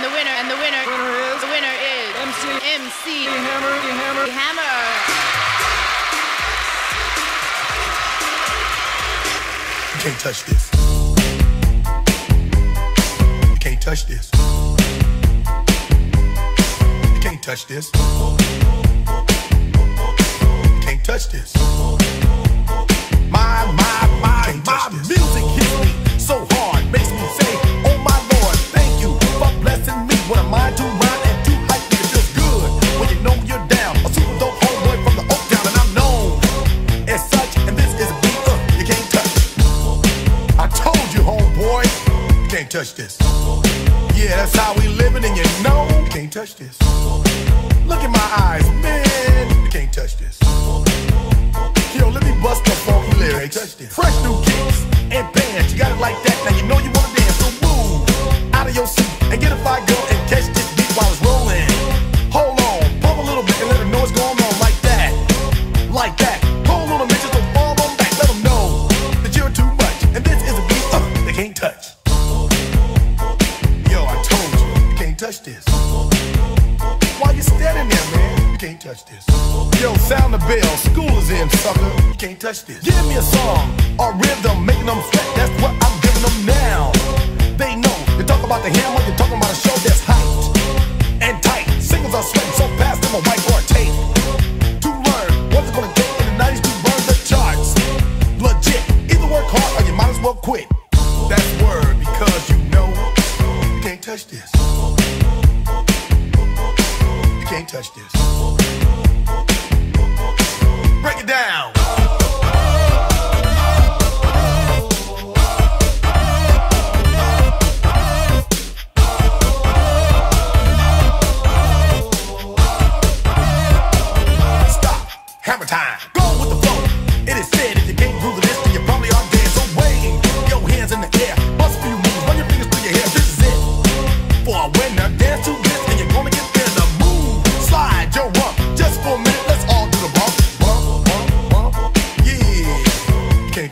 and the winner, and the winner, Winner is the winner is MC MC Hammer, Hammer. Hammer. You can't touch this. You can't touch this. You can't touch this. You can't touch this. Can't touch this. yeah, that's how we living, and you know. You can't touch this. Look in my eyes, man. You can't touch this. Yo, let me bust the funky lyrics. Fresh new kicks and bands. You got it like that. Now you know you wanna dance. So move out of your seat and get a fire girl and catch this beat while it's rolling. Hold on, pump a little bit and let them know what's going on like that. Like that. Hold on minute, just don't fall on back. Let them know that you're too much. And this is a beat uh, they can't touch. Can't touch this. Yo, sound the bell. School is in, sucker. You can't touch this. Give me a song or rhythm, making them sweat. That's what I'm giving them now. They know you talk about the hammer, you're talking about a show that's hyped and tight. Singles are sweating so fast, them a white or a tape. To learn what it's gonna take in the 90s to burn the charts. Legit, either work hard or you might as well quit. That's word because you know you can't touch this. You can't touch this.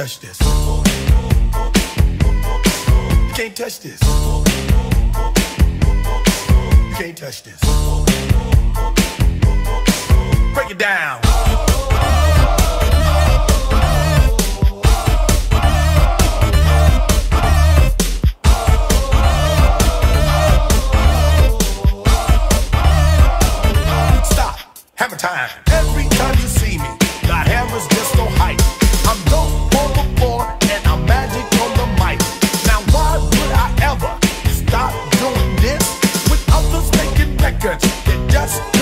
Touch this. You can't touch this. You can't touch this. Break it down. días.